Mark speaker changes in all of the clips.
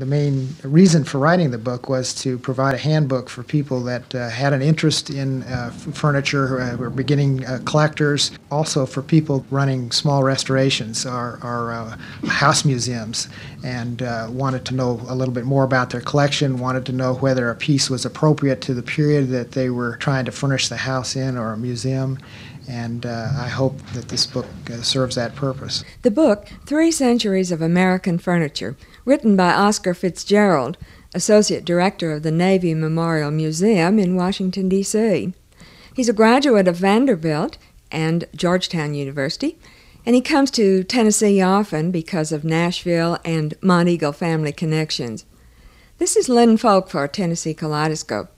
Speaker 1: The main reason for writing the book was to provide a handbook for people that uh, had an interest in uh, furniture, uh, were beginning uh, collectors, also for people running small restorations or, or uh, house museums, and uh, wanted to know a little bit more about their collection, wanted to know whether a piece was appropriate to the period that they were trying to furnish the house in or a museum and uh, I hope that this book uh, serves that purpose.
Speaker 2: The book, Three Centuries of American Furniture, written by Oscar Fitzgerald, Associate Director of the Navy Memorial Museum in Washington, D.C. He's a graduate of Vanderbilt and Georgetown University, and he comes to Tennessee often because of Nashville and Monteagle family connections. This is Lin Folk for Tennessee Kaleidoscope.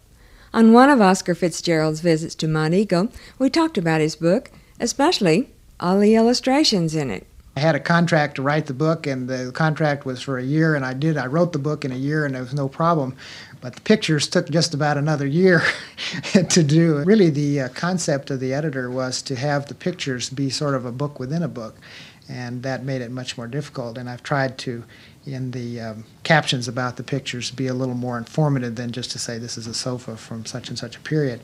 Speaker 2: On one of Oscar Fitzgerald's visits to Monteagle, we talked about his book, especially all the illustrations in it.
Speaker 1: I had a contract to write the book, and the contract was for a year, and I did. I wrote the book in a year, and there was no problem. But the pictures took just about another year to do. Really, the uh, concept of the editor was to have the pictures be sort of a book within a book, and that made it much more difficult. And I've tried to in the um, captions about the pictures be a little more informative than just to say this is a sofa from such and such a period.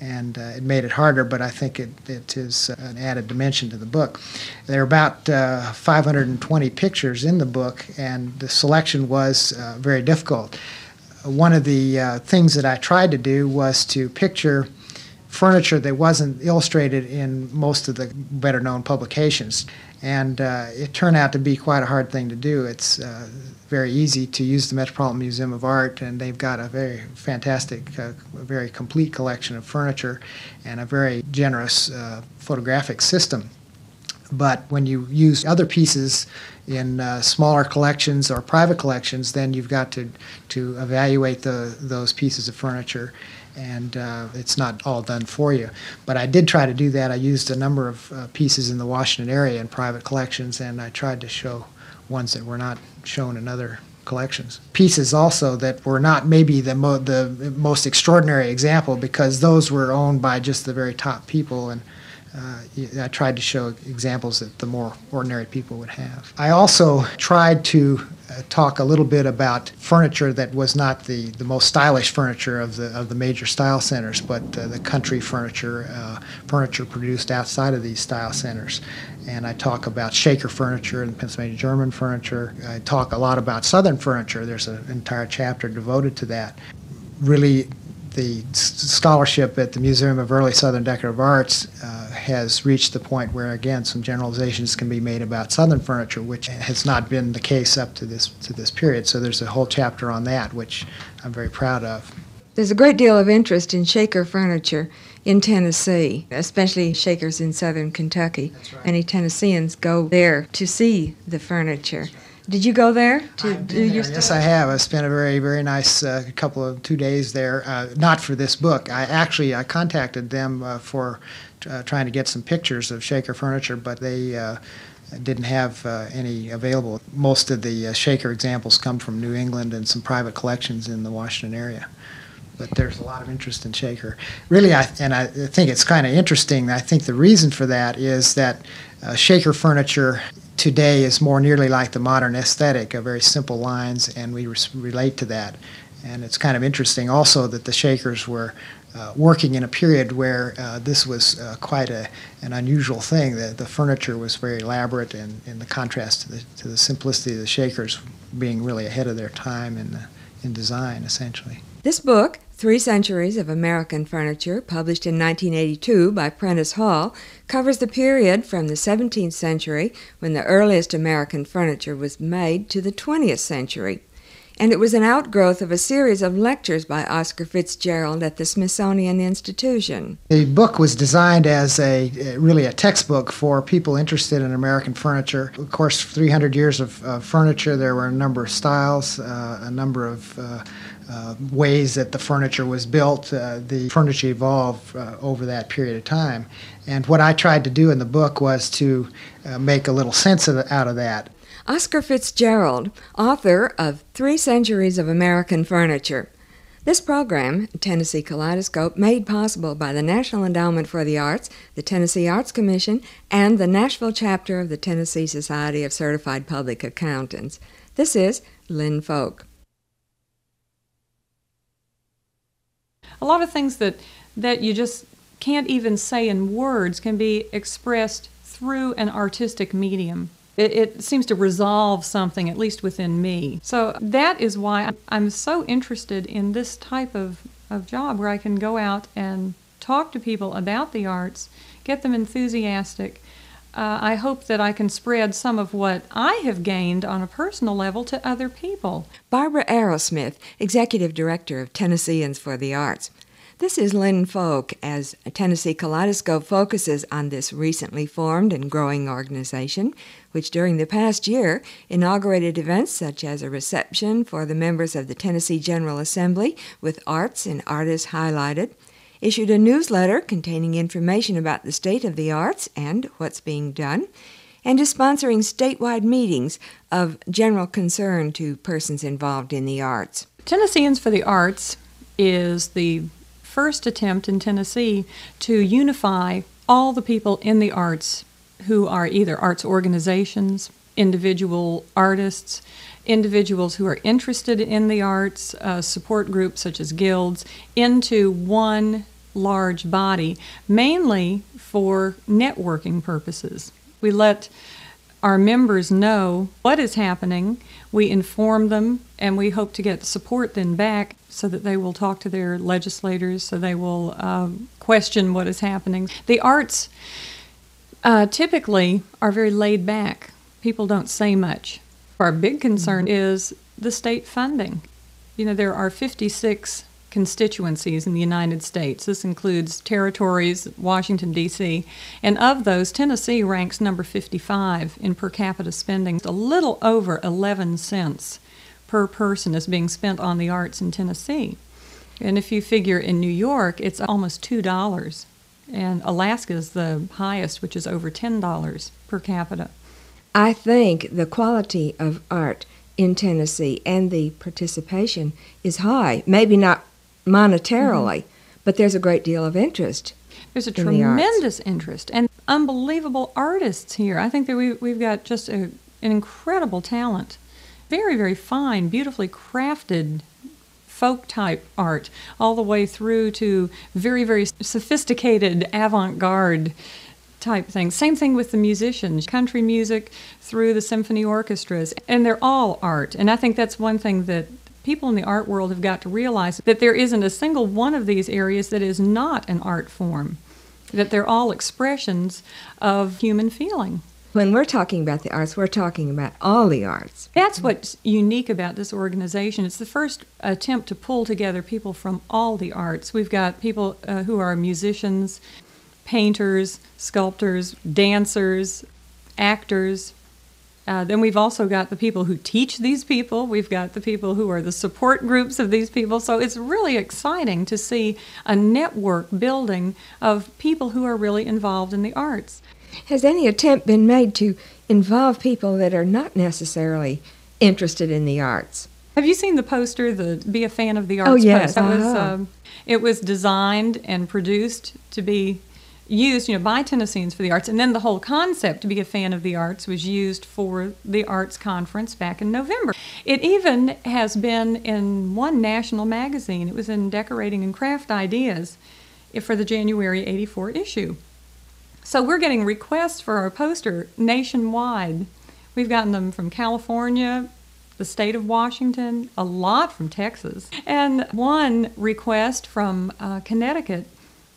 Speaker 1: And uh, it made it harder, but I think it, it is an added dimension to the book. There are about uh, 520 pictures in the book, and the selection was uh, very difficult. One of the uh, things that I tried to do was to picture furniture that wasn't illustrated in most of the better known publications and uh, it turned out to be quite a hard thing to do. It's uh, very easy to use the Metropolitan Museum of Art, and they've got a very fantastic, uh, very complete collection of furniture and a very generous uh, photographic system. But when you use other pieces in uh, smaller collections or private collections, then you've got to, to evaluate the, those pieces of furniture and uh, it's not all done for you. But I did try to do that. I used a number of uh, pieces in the Washington area in private collections, and I tried to show ones that were not shown in other collections. Pieces also that were not maybe the, mo- the most extraordinary example because those were owned by just the very top people and uh, I tried to show examples that the more ordinary people would have. I also tried to talk a little bit about furniture that was not the, the most stylish furniture of the of the major style centers, but uh, the country furniture, uh, furniture produced outside of these style centers. And I talk about Shaker furniture and Pennsylvania German furniture. I talk a lot about Southern furniture. There's an entire chapter devoted to that. Really the scholarship at the Museum of Early Southern Decorative Arts uh, has reached the point where, again, some generalizations can be made about Southern furniture, which has not been the case up to this to this period. So there's a whole chapter on that, which I'm very proud of.
Speaker 2: There's a great deal of interest in Shaker furniture in Tennessee, especially Shakers in southern Kentucky.
Speaker 1: Right.
Speaker 2: Many Tennesseans go there to see the furniture. Did you go there to do
Speaker 1: been
Speaker 2: your
Speaker 1: there. Yes. I have. I spent a very, very nice uh, couple of two days there. Uh, not for this book. I actually I contacted them uh, for uh, trying to get some pictures of Shaker furniture, but they uh, didn't have uh, any available. Most of the uh, Shaker examples come from New England and some private collections in the Washington area. But there's a lot of interest in Shaker. Really, I, and I think it's kind of interesting. I think the reason for that is that uh, Shaker furniture today is more nearly like the modern aesthetic, of very simple lines, and we relate to that. And it's kind of interesting also that the Shakers were uh, working in a period where uh, this was uh, quite a, an unusual thing. The, the furniture was very elaborate, and in the contrast to the, to the simplicity of the Shakers being really ahead of their time in, the, in design, essentially.
Speaker 2: This book, Three Centuries of American Furniture, published in 1982 by Prentice Hall, covers the period from the 17th century, when the earliest American furniture was made, to the 20th century. And it was an outgrowth of a series of lectures by Oscar Fitzgerald at the Smithsonian Institution.
Speaker 1: The book was designed as a really a textbook for people interested in American furniture. Of course, 300 years of uh, furniture, there were a number of styles, uh, a number of uh, uh, ways that the furniture was built. Uh, the furniture evolved uh, over that period of time. And what I tried to do in the book was to uh, make a little sense of, out of that.
Speaker 2: Oscar Fitzgerald, author of Three Centuries of American Furniture. This program, Tennessee Kaleidoscope, made possible by the National Endowment for the Arts, the Tennessee Arts Commission, and the Nashville chapter of the Tennessee Society of Certified Public Accountants. This is Lin Folk.
Speaker 3: A lot of things that, that you just can't even say in words can be expressed through an artistic medium. It, it, seems to resolve something, at least within me. So that is why I'm so interested in this type of, of job where I can go out and talk to people about the arts, get them enthusiastic. Uh, I hope that I can spread some of what I have gained on a personal level to other people.
Speaker 2: Barbara Arrowsmith, Executive Director of Tennesseans for the Arts. This is Lin Folk as Tennessee Kaleidoscope focuses on this recently formed and growing organization, which during the past year inaugurated events such as a reception for the members of the Tennessee General Assembly with arts and artists highlighted, issued a newsletter containing information about the state of the arts and what's being done, and is sponsoring statewide meetings of general concern to persons involved in the arts.
Speaker 3: Tennesseans for the Arts is the first attempt in Tennessee to unify all the people in the arts who are either arts organizations, individual artists, individuals who are interested in the arts, uh, support groups such as guilds, into one large body, mainly for networking purposes. We let our members know what is happening, we inform them, and we hope to get support then back so that they will talk to their legislators, so they will uh, question what is happening. The arts uh, typically are very laid back. People don't say much. Our big concern is the state funding. You know, there are 56 constituencies in the United States. This includes territories, Washington, D.C., and of those, Tennessee ranks number 55 in per capita spending, a little over 11 cents per person is being spent on the arts in Tennessee. And if you figure in New York, it's almost $2. And Alaska is the highest, which is over $10 per capita.
Speaker 2: I think the quality of art in Tennessee and the participation is high. Maybe not monetarily, mm-hmm. but there's a great deal of interest.
Speaker 3: There's a tremendous the interest and unbelievable artists here. I think that we, we've got just a, an incredible talent very, very fine, beautifully crafted folk type art, all the way through to very, very sophisticated avant garde type things. Same thing with the musicians, country music through the symphony orchestras, and they're all art. And I think that's one thing that people in the art world have got to realize that there isn't a single one of these areas that is not an art form, that they're all expressions of human feeling
Speaker 2: when we're talking about the arts, we're talking about all the arts.
Speaker 3: That's what's unique about this organization. It's the first attempt to pull together people from all the arts. We've got people uh, who are musicians, painters, sculptors, dancers, actors. Uh, then we've also got the people who teach these people. We've got the people who are the support groups of these people. So it's really exciting to see a network building of people who are really involved in the arts.
Speaker 2: Has any attempt been made to involve people that are not necessarily interested in the arts?
Speaker 3: Have you seen the poster, the "Be a Fan of the Arts"?
Speaker 2: Oh yes,
Speaker 3: poster? Uh-huh. Was, um, it was designed and produced to be used, you know, by Tennesseans for the Arts, and then the whole concept to be a fan of the arts was used for the arts conference back in November. It even has been in one national magazine. It was in Decorating and Craft Ideas for the January '84 issue. So we're getting requests for our poster nationwide. We've gotten them from California, the state of Washington, a lot from Texas, and one request from uh, Connecticut.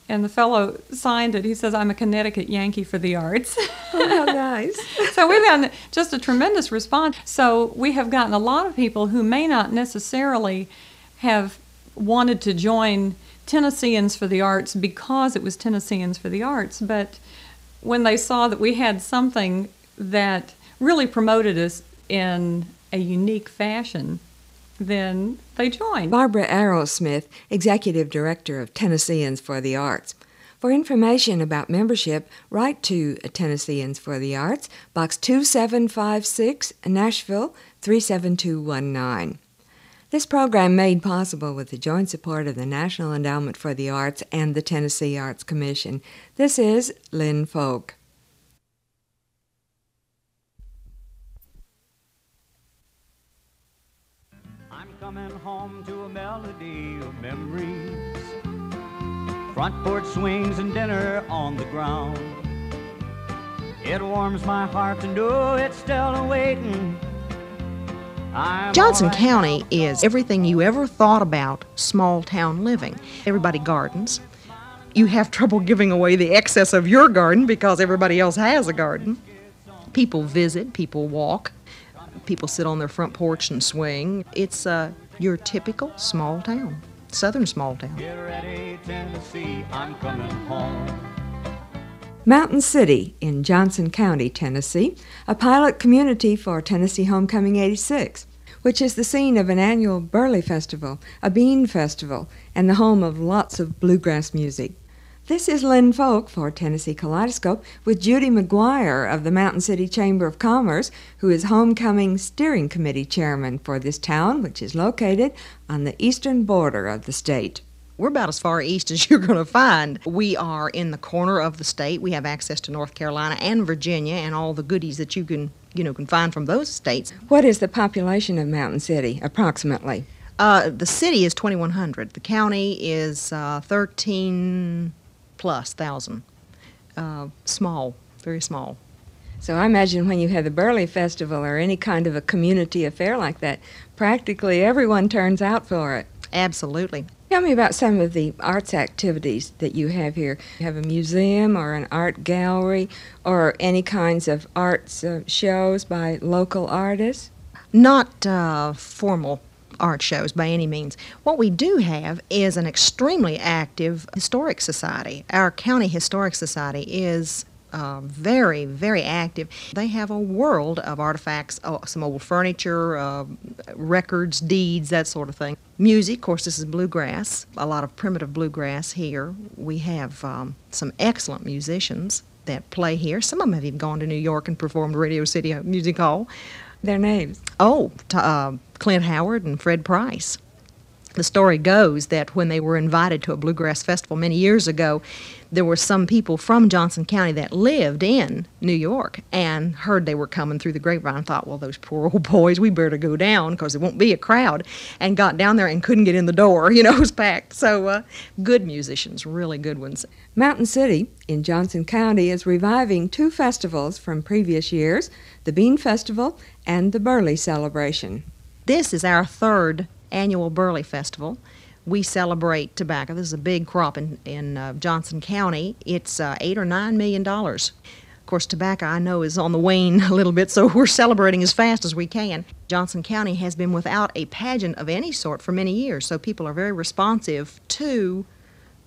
Speaker 3: And the fellow signed it. He says, I'm a Connecticut Yankee for the arts.
Speaker 2: Oh, how nice.
Speaker 3: so we've gotten just a tremendous response. So we have gotten a lot of people who may not necessarily have wanted to join Tennesseans for the Arts because it was Tennesseans for the Arts, but when they saw that we had something that really promoted us in a unique fashion, then they joined.
Speaker 2: Barbara Arrowsmith, Executive Director of Tennesseans for the Arts. For information about membership, write to Tennesseans for the Arts, Box 2756, Nashville 37219. This program made possible with the joint support of the National Endowment for the Arts and the Tennessee Arts Commission. This is Lin Folk.
Speaker 4: Coming home to a melody of memories. Front porch swings and dinner on the ground. It warms my heart to know it's still awaiting.
Speaker 5: Johnson County is everything you ever thought about small town living. Everybody gardens. You have trouble giving away the excess of your garden because everybody else has a garden. People visit, people walk, people sit on their front porch and swing. It's uh, your typical small town, southern small town.
Speaker 4: Get ready, Tennessee, I'm coming home.
Speaker 2: Mountain City in Johnson County, Tennessee, a pilot community for Tennessee Homecoming 86, which is the scene of an annual Burley Festival, a bean festival, and the home of lots of bluegrass music. This is Lin Folk for Tennessee Kaleidoscope with Judy Maguire of the Mountain City Chamber of Commerce, who is Homecoming Steering Committee Chairman for this town, which is located on the eastern border of the state.
Speaker 5: We're about as far east as you're going to find. We are in the corner of the state. We have access to North Carolina and Virginia and all the goodies that you can, you know, can find from those states.
Speaker 2: What is the population of Mountain City, approximately?
Speaker 5: Uh, the city is 2,100. The county is uh, 13 plus thousand. Uh, small, very small.
Speaker 2: So I imagine when you have the Burley Festival or any kind of a community affair like that, practically everyone turns out for it.
Speaker 5: Absolutely.
Speaker 2: Tell me about some of the arts activities that you have here. You have a museum or an art gallery or any kinds of arts uh, shows by local artists?
Speaker 5: Not uh, formal art shows by any means. What we do have is an extremely active historic society. Our county historic society is uh, very, very active. They have a world of artifacts, oh, some old furniture, uh, records, deeds, that sort of thing. Music, of course, this is bluegrass, a lot of primitive bluegrass here. We have um, some excellent musicians that play here. Some of them have even gone to New York and performed Radio City Music Hall.
Speaker 2: Their names.
Speaker 5: Oh, t- uh, Clint Howard and Fred Price. The story goes that when they were invited to a bluegrass festival many years ago, there were some people from Johnson County that lived in New York and heard they were coming through the grapevine and thought, well, those poor old boys, we better go down because there won't be a crowd. And got down there and couldn't get in the door. You know, it was packed. So, uh, good musicians, really good ones.
Speaker 2: Mountain City in Johnson County is reviving two festivals from previous years the Bean Festival and the Burley Celebration.
Speaker 5: This is our third annual Burley Festival. We celebrate tobacco. This is a big crop in, in uh, Johnson County. It's uh, eight or nine million dollars. Of course, tobacco I know is on the wane a little bit, so we're celebrating as fast as we can. Johnson County has been without a pageant of any sort for many years, so people are very responsive to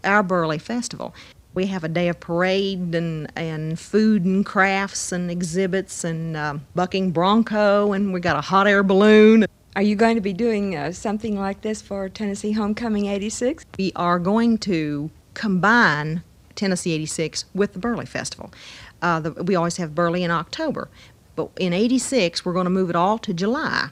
Speaker 5: our Burley Festival. We have a day of parade and, and food and crafts and exhibits and uh, bucking bronco, and we got a hot air balloon.
Speaker 2: Are you going to be doing uh, something like this for Tennessee Homecoming 86?
Speaker 5: We are going to combine Tennessee 86 with the Burley Festival. Uh, the, we always have Burley in October, but in 86 we're going to move it all to July.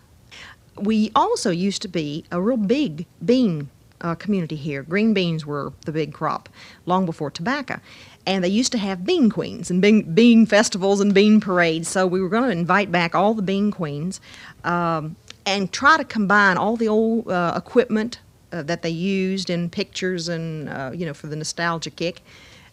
Speaker 5: We also used to be a real big bean uh, community here. Green beans were the big crop long before tobacco. And they used to have bean queens and bean, bean festivals and bean parades. So we were going to invite back all the bean queens um, and try to combine all the old uh, equipment uh, that they used in pictures and, uh, you know, for the nostalgia kick,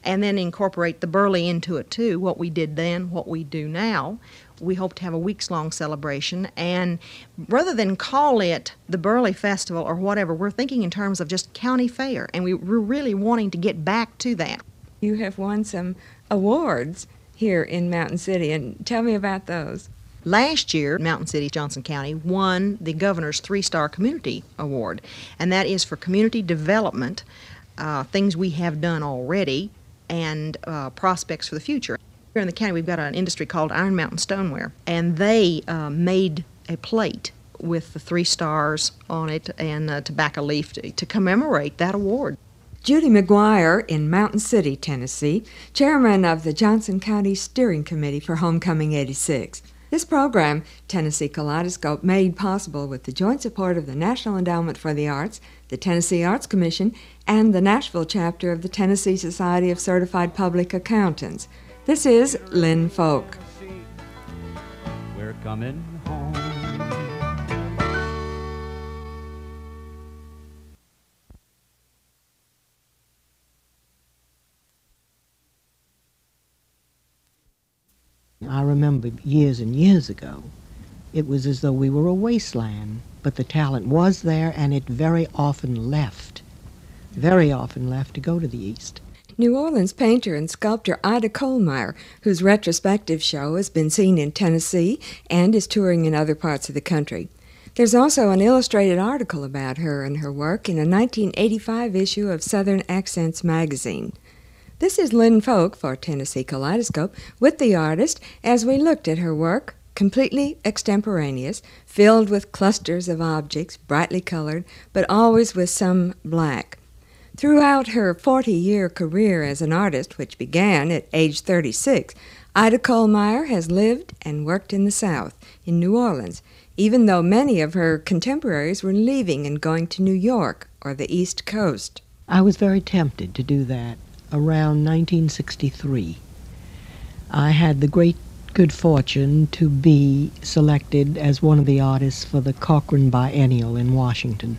Speaker 5: and then incorporate the Burley into it too. What we did then, what we do now. We hope to have a weeks long celebration, and rather than call it the Burley Festival or whatever, we're thinking in terms of just county fair, and we, we're really wanting to get back to that.
Speaker 2: You have won some awards here in Mountain City, and tell me about those.
Speaker 5: Last year, Mountain City, Johnson County won the governor's three star community award, and that is for community development, uh, things we have done already, and uh, prospects for the future. Here in the county, we've got an industry called Iron Mountain Stoneware, and they uh, made a plate with the three stars on it and a tobacco leaf to, to commemorate that award.
Speaker 2: Judy Maguire in Mountain City, Tennessee, chairman of the Johnson County Steering Committee for Homecoming 86. This program, Tennessee Kaleidoscope, made possible with the joint support of the National Endowment for the Arts, the Tennessee Arts Commission, and the Nashville chapter of the Tennessee Society of Certified Public Accountants. This is Lin Folk.
Speaker 4: We're coming home.
Speaker 6: I remember years and years ago, it was as though we were a wasteland, but the talent was there and it very often left, very often left to go to the East.
Speaker 2: New Orleans painter and sculptor Ida Kohlmeyer, whose retrospective show has been seen in Tennessee and is touring in other parts of the country. There's also an illustrated article about her and her work in a 1985 issue of Southern Accents magazine. This is Lin Folk for Tennessee Kaleidoscope with the artist as we looked at her work, completely extemporaneous, filled with clusters of objects, brightly colored, but always with some black. Throughout her 40 year career as an artist, which began at age 36, Ida Kohlmeyer has lived and worked in the South, in New Orleans, even though many of her contemporaries were leaving and going to New York or the East Coast.
Speaker 6: I was very tempted to do that around 1963. I had the great good fortune to be selected as one of the artists for the Corcoran Biennial in Washington.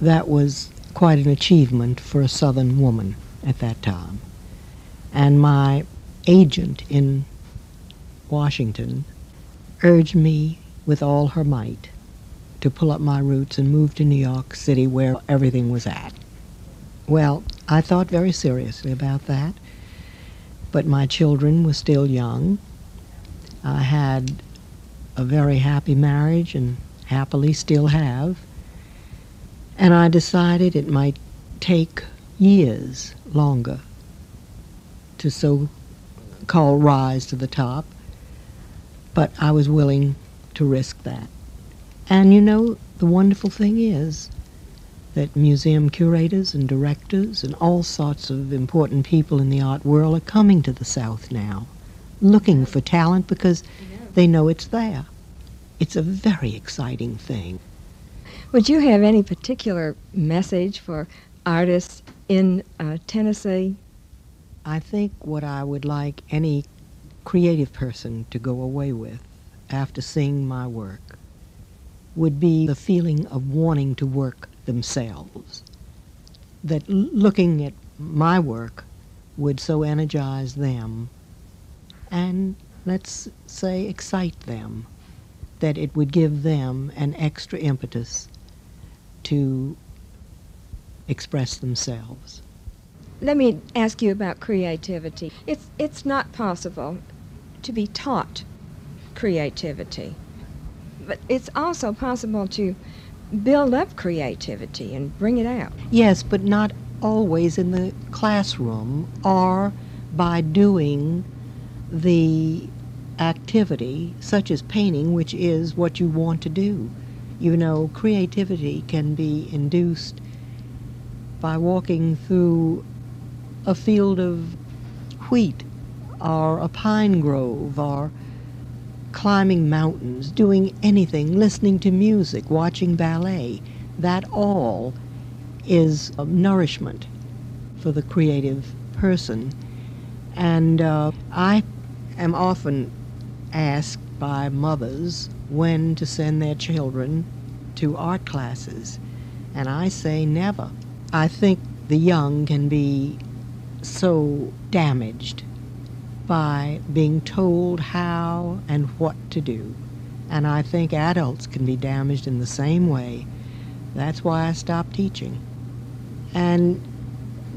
Speaker 6: That was quite an achievement for a Southern woman at that time. And my agent in Washington urged me with all her might to pull up my roots and move to New York City where everything was at. Well, I thought very seriously about that, but my children were still young. I had a very happy marriage and happily still have. And I decided it might take years longer to so call rise to the top, but I was willing to risk that. And you know, the wonderful thing is that museum curators and directors and all sorts of important people in the art world are coming to the South now, looking for talent because they know it's there. It's a very exciting thing.
Speaker 2: Would you have any particular message for artists in uh, Tennessee?
Speaker 6: I think what I would like any creative person to go away with after seeing my work would be the feeling of wanting to work themselves. That looking at my work would so energize them and, let's say, excite them that it would give them an extra impetus to express themselves.
Speaker 2: Let me ask you about creativity. It's, it's not possible to be taught creativity, but it's also possible to build up creativity and bring it out.
Speaker 6: Yes, but not always in the classroom or by doing the activity, such as painting, which is what you want to do. You know, creativity can be induced by walking through a field of wheat or a pine grove or climbing mountains, doing anything, listening to music, watching ballet. That all is nourishment for the creative person. And uh, I am often asked by mothers when to send their children to art classes. And I say never. I think the young can be so damaged by being told how and what to do. And I think adults can be damaged in the same way. That's why I stopped teaching. And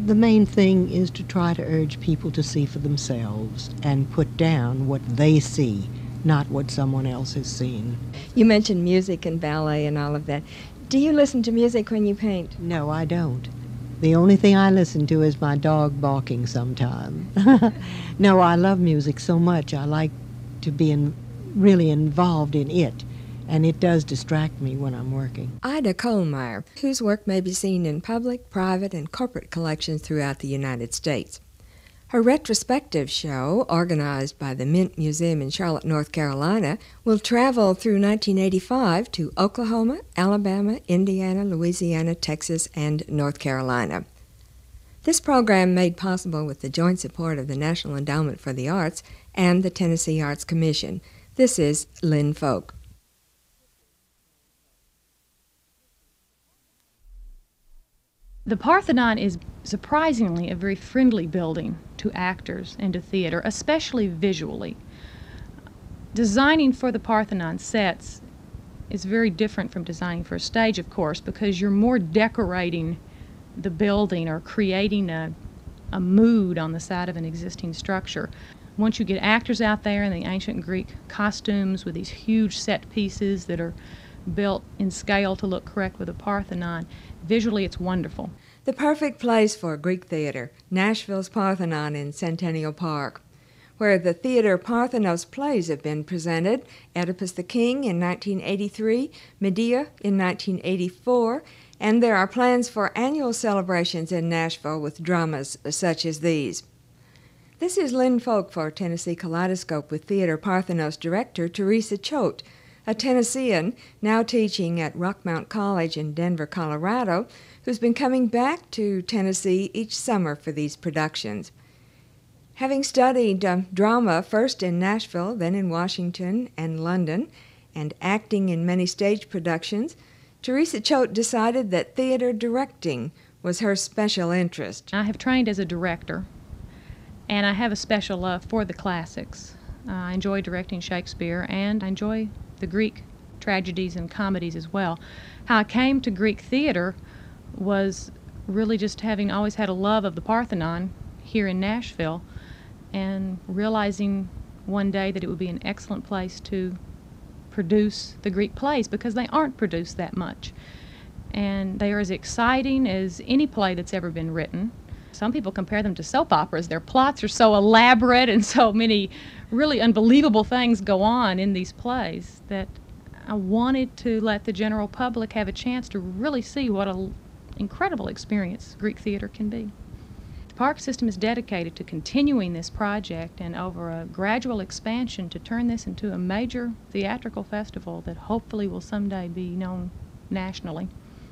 Speaker 6: the main thing is to try to urge people to see for themselves and put down what they see not what someone else has seen.
Speaker 2: You mentioned music and ballet and all of that. Do you listen to music when you paint?
Speaker 6: No, I don't. The only thing I listen to is my dog barking sometime. no, I love music so much. I like to be in, really involved in it, and it does distract me when I'm working.
Speaker 2: Ida Kohlmeyer, whose work may be seen in public, private, and corporate collections throughout the United States. Her retrospective show, organized by the Mint Museum in Charlotte, North Carolina, will travel through 1985 to Oklahoma, Alabama, Indiana, Louisiana, Texas, and North Carolina. This program made possible with the joint support of the National Endowment for the Arts and the Tennessee Arts Commission. This is Lin Folk.
Speaker 7: The Parthenon is surprisingly a very friendly building to actors and to theater, especially visually. designing for the Parthenon sets is very different from designing for a stage, of course, because you're more decorating the building or creating a, a mood on the side of an existing structure. Once you get actors out there in the ancient Greek costumes with these huge set pieces that are built in scale to look correct with the Parthenon, visually it's wonderful.
Speaker 2: The perfect place for Greek theater, Nashville's Parthenon in Centennial Park where the Theater Parthenos plays have been presented Oedipus the King in 1983, Medea in 1984, and there are plans for annual celebrations in Nashville with dramas such as these. This is Lin Folk for Tennessee Kaleidoscope with Theater Parthenos director Theresa Choate, a Tennessean now teaching at Rockmont College in Denver, Colorado, who's been coming back to Tennessee each summer for these productions. Having studied uh, drama first in Nashville, then in Washington and London, and acting in many stage productions, Theresa Choate decided that theater directing was her special interest.
Speaker 7: I have trained as a director, and I have a special love for the classics. Uh, I enjoy directing Shakespeare, and I enjoy the Greek tragedies and comedies as well. How I came to Greek theater was really just having always had a love of the Parthenon here in Nashville and realizing one day that it would be an excellent place to produce the Greek plays because they aren't produced that much. And they are as exciting as any play that's ever been written. Some people compare them to soap operas. Their plots are so elaborate and so many really unbelievable things go on in these plays that I wanted to let the general public have a chance to really see what an incredible experience Greek theater can be The park system is dedicated to continuing this project and over a gradual expansion to turn this into a major theatrical festival that hopefully will someday be known nationally.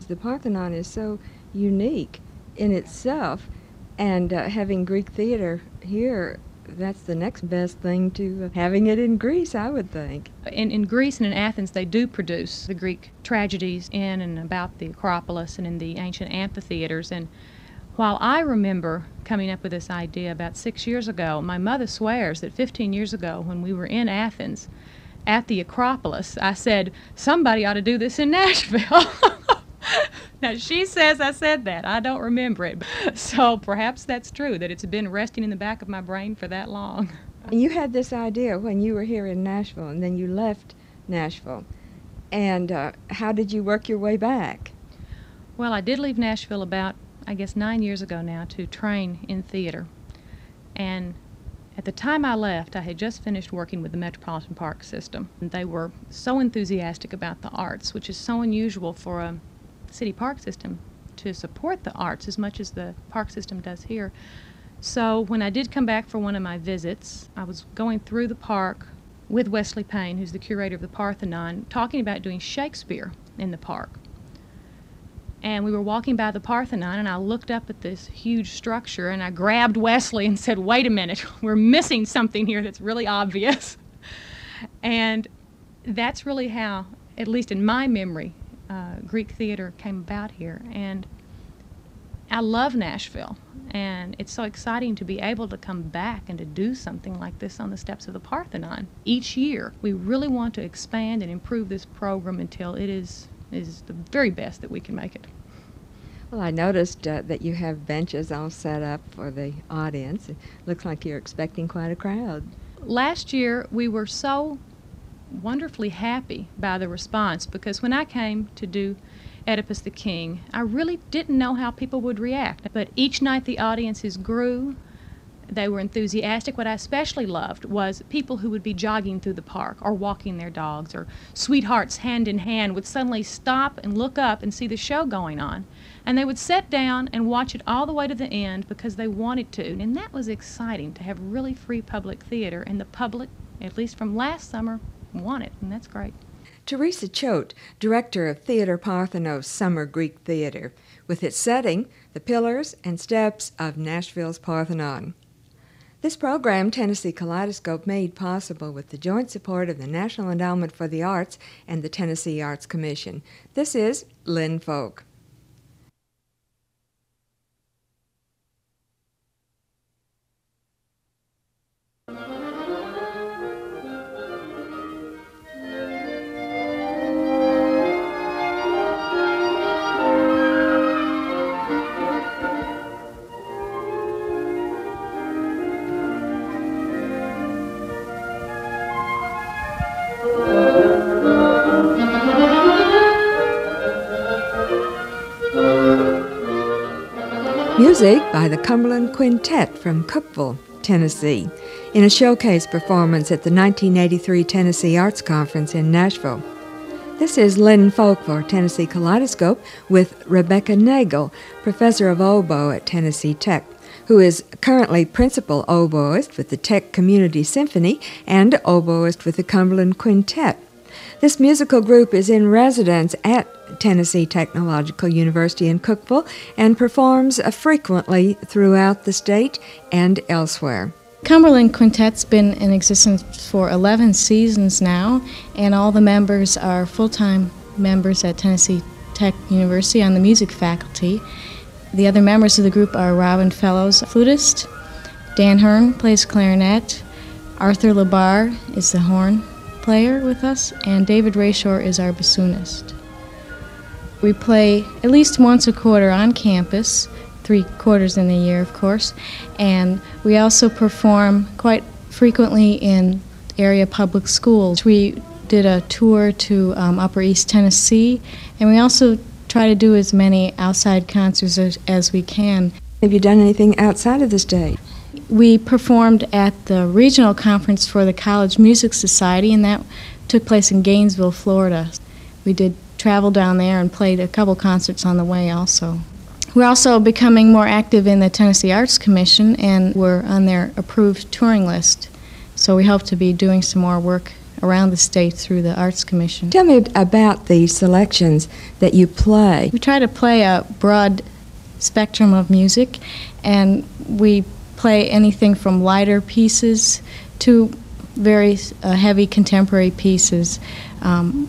Speaker 2: The Parthenon is so unique in itself, and uh, having Greek theater here that's the next best thing to having it in Greece, I would think.
Speaker 7: In, in Greece and in Athens, they do produce the Greek tragedies in and about the Acropolis and in the ancient amphitheaters. And while I remember coming up with this idea about six years ago, my mother swears that 15 years ago, when we were in Athens at the Acropolis, I said, somebody ought to do this in Nashville. now, she says I said that. I don't remember it. So perhaps that's true, that it's been resting in the back of my brain for that long.
Speaker 2: You had this idea when you were here in Nashville, and then you left Nashville. And uh, how did you work your way back?
Speaker 7: Well, I did leave Nashville about I guess, nine years ago now to train in theater. And at the time I left, I had just finished working with the Metropolitan Park System. And they were so enthusiastic about the arts, which is so unusual for a city park system to support the arts as much as the park system does here. So when I did come back for one of my visits, I was going through the park with Wesley Payne, who's the curator of the Parthenon, talking about doing Shakespeare in the park and we were walking by the Parthenon, and I looked up at this huge structure, and I grabbed Wesley and said, "Wait a minute, we're missing something here that's really obvious." and that's really how, at least in my memory, uh, Greek theater came about here. And I love Nashville, and it's so exciting to be able to come back and to do something like this on the steps of the Parthenon each year. We really want to expand and improve this program until it is is the very best that we can make it.
Speaker 2: Well, I noticed uh, that you have benches all set up for the audience. It looks like you're expecting quite a crowd.
Speaker 7: Last year, we were so wonderfully happy by the response because when I came to do Oedipus the King, I really didn't know how people would react. But each night the audiences grew, they were enthusiastic. What I especially loved was people who would be jogging through the park or walking their dogs or sweethearts hand in hand would suddenly stop and look up and see the show going on. And they would sit down and watch it all the way to the end because they wanted to. And that was exciting to have really free public theater. And the public, at least from last summer, wanted. And that's great.
Speaker 2: Theresa Choate, director of Theater Parthenos Summer Greek Theater, with its setting, the pillars and steps of Nashville's Parthenon. This program, Tennessee Kaleidoscope, made possible with the joint support of the National Endowment for the Arts and the Tennessee Arts Commission. This is Lin Folk. Cumberland Quintet from Cookeville, Tennessee, in a showcase performance at the 1983 Tennessee Arts Conference in Nashville. This is Lin Folk for Tennessee Kaleidoscope with Rebecca Nagel, professor of oboe at Tennessee Tech, who is currently principal oboist with the Tech Community Symphony and oboist with the Cumberland Quintet. This musical group is in residence at Tennessee Technological University in Cookeville and performs uh, frequently throughout the state and elsewhere.
Speaker 8: Cumberland Quintet's been in existence for 11 seasons now, and all the members are full time members at Tennessee Tech University on the music faculty. The other members of the group are Robin Fellows, flutist, Dan Hearn plays clarinet, Arthur Labar is the horn player with us, and David Rayshore is our bassoonist. We play at least once a quarter on campus, three quarters in a year, of course, and we also perform quite frequently in area public schools. We did a tour to um, Upper East Tennessee, and we also try to do as many outside concerts as, as we can.
Speaker 2: Have you done anything outside of the state?
Speaker 8: We performed at the regional conference for the College Music Society, and that took place in Gainesville, Florida. We did travel down there and played a couple concerts on the way also. We're also becoming more active in the Tennessee Arts Commission, and we're on their approved touring list. So we hope to be doing some more work around the state through the Arts Commission.
Speaker 2: Tell me about the selections that you play.
Speaker 8: We try to play a broad spectrum of music, and we play anything from lighter pieces to very uh, heavy contemporary pieces. Um,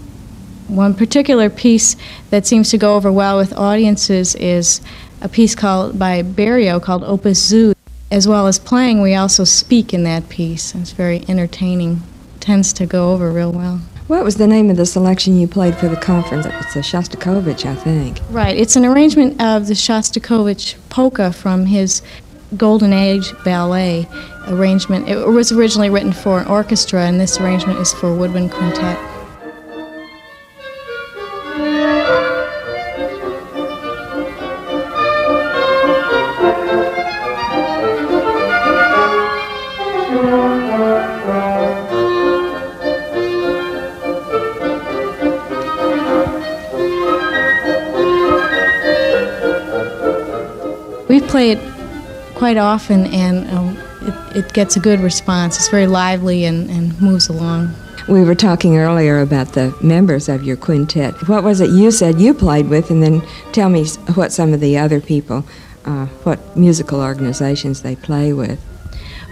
Speaker 8: one particular piece that seems to go over well with audiences is a piece called by Berio called Opus Zoo. As well as playing, we also speak in that piece. It's very entertaining. Tends to go over real well.
Speaker 2: What was the name of the selection you played for the conference? It's a Shostakovich, I think.
Speaker 8: Right. It's an arrangement of the Shostakovich polka from his Golden Age Ballet arrangement. It was originally written for an orchestra, and this arrangement is for woodwind quintet. Quite often, and um, it, it, gets a good response. It's very lively and, and moves along.
Speaker 2: We were talking earlier about the members of your quintet. What was it you said you played with, and then tell me what some of the other people, uh, what musical organizations they play with.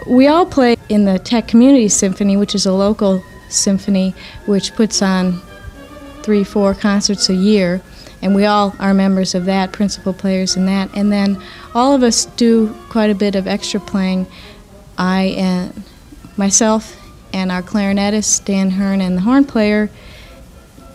Speaker 8: We all play in the Tech Community Symphony, which is a local symphony which puts on three, four concerts a year and we all are members of that, principal players in that. And then all of us do quite a bit of extra playing. I and myself and our clarinetist Dan Hearn and the horn player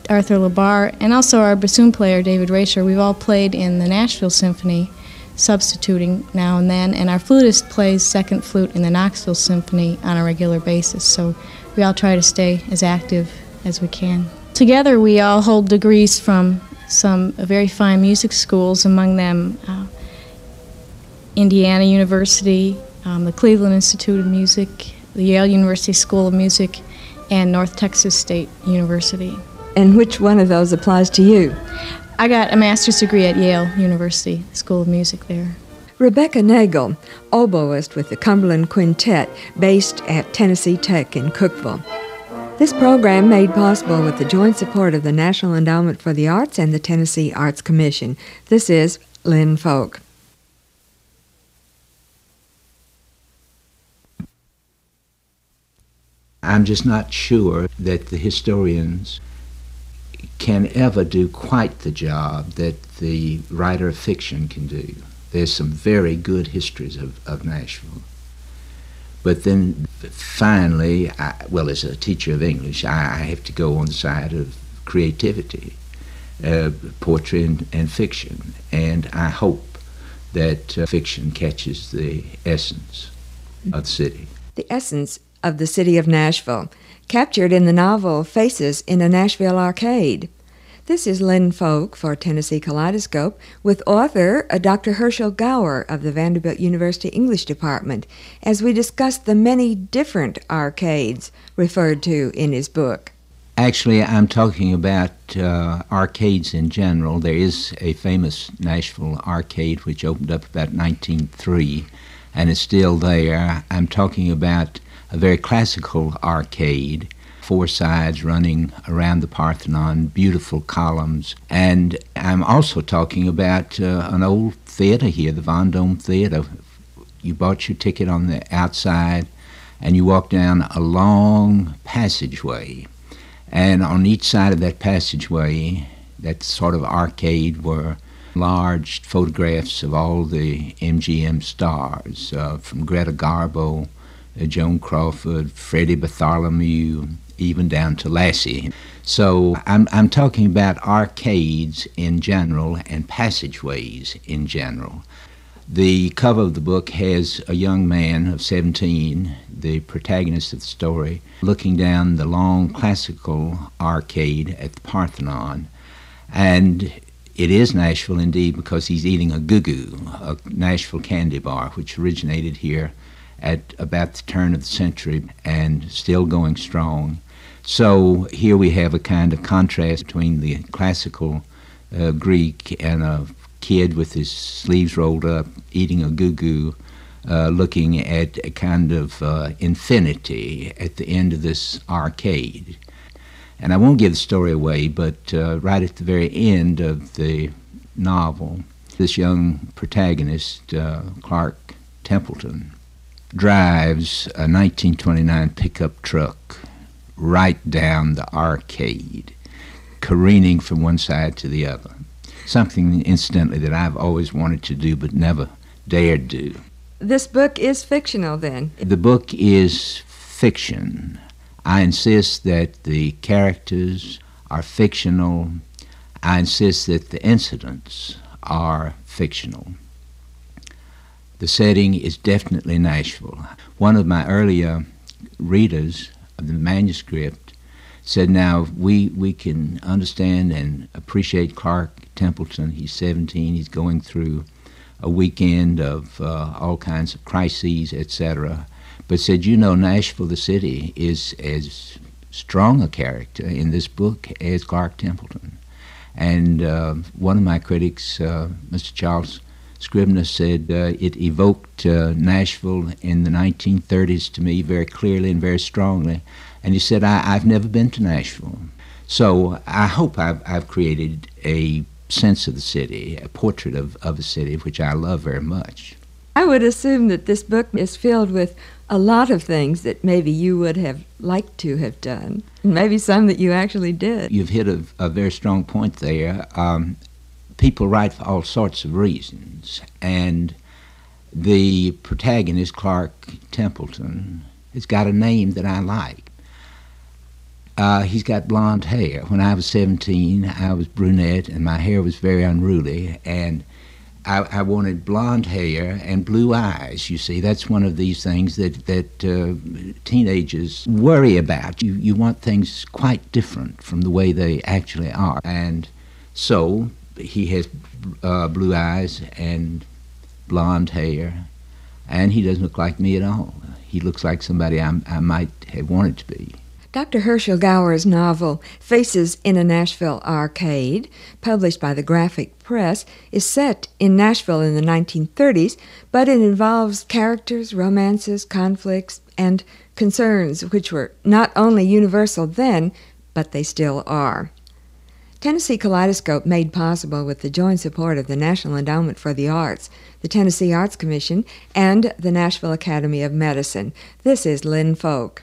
Speaker 8: Arthur Labar and also our bassoon player David Rayshore. We've all played in the Nashville Symphony, substituting now and then, and our flutist plays second flute in the Knoxville Symphony on a regular basis. So we all try to stay as active as we can. Together, we all hold degrees from some very fine music schools, among them uh, Indiana University, um, the Cleveland Institute of Music, the Yale University School of Music, and North Texas State University.
Speaker 2: And which one of those applies to you?
Speaker 8: I got a master's degree at Yale University School of Music there.
Speaker 2: Rebecca Nagel, oboist with the Cumberland Quintet, based at Tennessee Tech in Cookeville. This program made possible with the joint support of the National Endowment for the Arts and the Tennessee Arts Commission. This is Lin Folk.
Speaker 9: I'm just not sure that the historians can ever do quite the job that the writer of fiction can do. There's some very good histories of, of Nashville. But then finally, I, well, as a teacher of English, I, I, have to go on the side of creativity, uh, poetry and, and, fiction. And I hope that uh, fiction catches the essence of the city.
Speaker 2: The essence of the city of Nashville, captured in the novel Faces in a Nashville Arcade. This is Lin Folk for Tennessee Kaleidoscope with author uh, Dr. Herschel Gower of the Vanderbilt University English Department as we discuss the many different arcades referred to in his book.
Speaker 9: Actually, I'm talking about uh, arcades in general. There is a famous Nashville arcade which opened up about 1903 and is still there. I'm talking about a very classical arcade four sides running around the Parthenon, beautiful columns. And I'm also talking about uh, an old theater here, the Vendome Theater. You bought your ticket on the outside and you walk down a long passageway. And on each side of that passageway, that sort of arcade, were large photographs of all the MGM stars, uh, from Greta Garbo, uh, Joan Crawford, Freddie Bartholomew, even down to Lassie. So I'm, I'm talking about arcades in general and passageways in general. The cover of the book has a young man of 17, the protagonist of the story, looking down the long classical arcade at the Parthenon. And it is Nashville indeed because he's eating a Goo Goo, a Nashville candy bar, which originated here at about the turn of the century and still going strong. So here we have a kind of contrast between the classical uh, Greek and a kid with his sleeves rolled up eating a Goo Goo, uh, looking at a kind of uh, infinity at the end of this arcade. And I won't give the story away, but uh, right at the very end of the novel, this young protagonist, uh, Clark Templeton, drives a 1929 pickup truck right down the arcade, careening from one side to the other. Something, incidentally, that I've always wanted to do but never dared do.
Speaker 2: This book is fictional, then?
Speaker 9: The book is fiction. I insist that the characters are fictional. I insist that the incidents are fictional. The setting is definitely Nashville. One of my earlier readers the manuscript said, now we, we can understand and appreciate Clark Templeton. He's 17, he's going through a weekend of uh, all kinds of crises, etc. But said, you know, Nashville, the city, is as strong a character in this book as Clark Templeton. And uh, one of my critics, uh, Mr. Charles Scribner, said uh, it evoked uh, Nashville in the 1930s to me very clearly and very strongly. And he said, I, have never been to Nashville. So I hope I've, I've created a sense of the city, a portrait of, of a city, which I love very much.
Speaker 2: I would assume that this book is filled with a lot of things that maybe you would have liked to have done, and maybe some that you actually did.
Speaker 9: You've hit a, a very strong point there. Um, people write for all sorts of reasons, and the protagonist, Clark Templeton, has got a name that I like. Uh, he's got blonde hair. When I was 17, I was brunette, and my hair was very unruly, and I, I, wanted blonde hair and blue eyes. You see, that's one of these things that that uh, teenagers worry about. You you want things quite different from the way they actually are, and so he has uh, blue eyes and blonde hair, and he doesn't look like me at all. He looks like somebody I, I might have wanted to be.
Speaker 2: Dr. Herschel Gower's novel, Faces in a Nashville Arcade, published by the Graphic Press, is set in Nashville in the 1930s, but it involves characters, romances, conflicts, and concerns which were not only universal then, but they still are. Tennessee Kaleidoscope made possible with the joint support of the National Endowment for the Arts, the Tennessee Arts Commission, and the Nashville Academy of Medicine. This is Lin Folk.